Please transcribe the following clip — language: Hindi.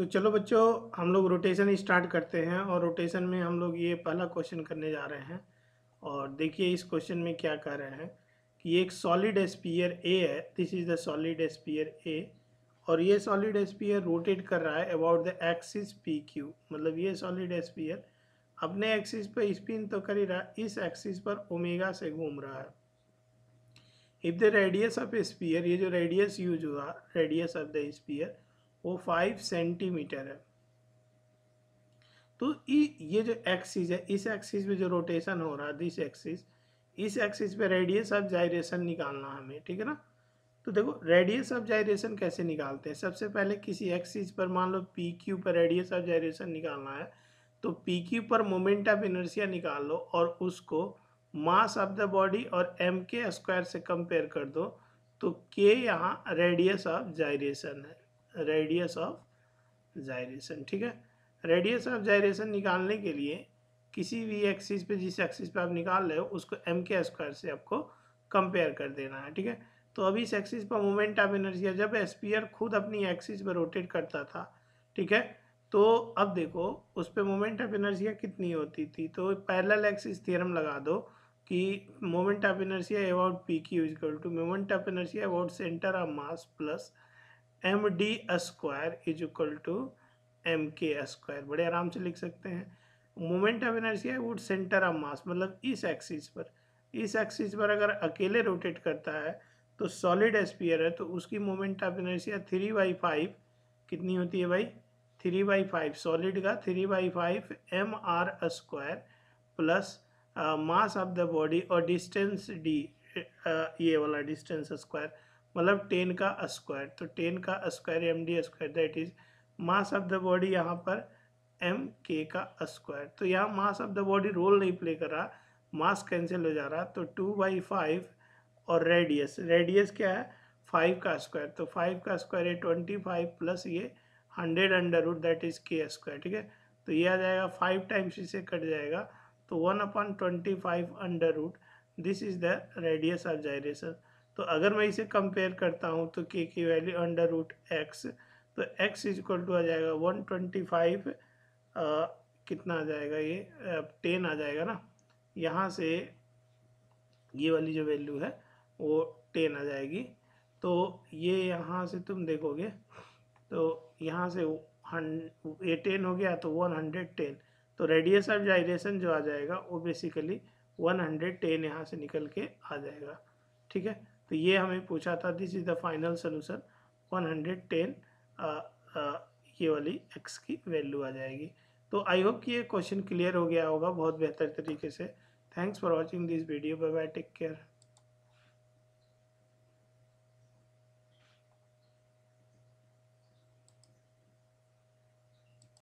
तो चलो बच्चों, हम लोग रोटेशन स्टार्ट करते हैं और रोटेशन में हम लोग ये पहला क्वेश्चन करने जा रहे हैं। और देखिए इस क्वेश्चन में क्या कह रहे हैं कि एक सॉलिड स्पीयर ए है। This is the solid sphere A और ये सॉलिड स्पीयर रोटेट कर रहा है about the axis P Q मतलब ये सॉलिड स्पीयर अपने एक्सिस पर स्पिन तो कर ही रहा है, इस एक्सिस पर ओमेगा से घूम रहा है। If the radius of sphere ये जो रेडियस यूज़ हुआ रेडियस ऑफ़ द स्पीयर वो फाइव सेंटीमीटर है। तो ये जो एक्सिस है, इस एक्सिस पे जो रोटेशन हो रहा है दिस एक्सिस इस एक्सिस पे रेडियस ऑफ़ जायरेशन निकालना हमें, ठीक है ना? तो देखो रेडियस ऑफ़ जायरेशन कैसे निकालते हैं? सबसे पहले किसी एक्सिस पर मान लो पी क्यू पर रेडियस ऑफ़ जायरेशन निकालना है तो पी क्यू पर मोमेंट ऑफ़ इनर्सिया निकाल लो और उसको मास ऑफ़ द बॉडी और एम के स्क्वायर से कंपेयर कर दो तो के यहाँ रेडियस ऑफ़ जायरेशन है। रेडियस ऑफ़ जायरेशन ठीक है? रेडियस ऑफ़ जायरेशन निकालने के लिए किसी भी एक्सिस पे, जिस एक्सिस पे आप निकाल रहे हो, उसको एम के स्क्वायर से आपको कंपेयर कर देना है, ठीक है? तो अभी इस एक्सिस पर मोमेंट ऑफ़ एनर्जी जब एस्पियर खुद अपनी एक्सिस पर रोटेट करता था, ठीक है? तो अब देखो, उस पर मोमेंट ऑफ़ एनर्जिया कितनी होती थी? तो पैरेलल एक्सिस थ्योरम लगा दो कि moment of inertia about P Q to moment of inertia about centre of mass plus M D square is equal to M K square बड़े आराम से लिख सकते हैं। Moment of inertia would centre of mass मतलब इस एक्सिस पर। इस एक्सिस पर अगर अकेले रोटेट करता है तो सॉलिड एस्पियर है तो उसकी moment of inertia three by five कितनी होती है भाई? थ्री बाई फाइव सॉलिड का three by five M R square plus mass of the body और डिस्टेंस डी ये वाला डिस्टेंस स्क्वायर मतलब टेन का स्क्वायर तो टेन का square M D square that is mass of the body यहाँ पर एम के का स्क्वायर तो यहाँ mass of the body role नहीं प्ले कर रहा मास कैंसिल हो जा रहा तो टू बाई फाइव और रेडियस रेडियस क्या है? फाइव का स्क्वायर तो फाइव का स्क्वायर है ट्वेंटी फाइव प्लस ये hundred under root that is K square ठीक है? तो ये आ जाएगा फाइव टाइम्स इसे कट जाएगा तो one upon twenty five under root this is the radius of gyration तो अगर मैं इसे कंपेयर करता हूँ तो के की वैल्यू अंडर रूट एक्स तो एक्स इज़ इक्वल टू आ जाएगा वन ट्वेंटी फाइव कितना आ जाएगा ये? टेन आ जाएगा ना? यहाँ से ये वाली जो वैल्यू है, वो टेन आ जाएगी। तो ये यहाँ से तुम देखोगे तो यहाँ से ये टेन हो गया तो वन हंड्रेड टेन तो रेडियस ऑफ़ जाइरेशन जो आ जाएगा, वो बेसिकली वन हंड्रेड टेन यहाँ से निकल के आ जाएगा। ठीक है? तो ये हमें पूछा था this is the final solution one hundred ten ये वाली एक्स की वैल्यू आ जाएगी। तो आई होप कि ये क्वेश्चन क्लियर हो गया होगा बहुत बेहतर तरीके से। Thanks for watching this video bye bye take care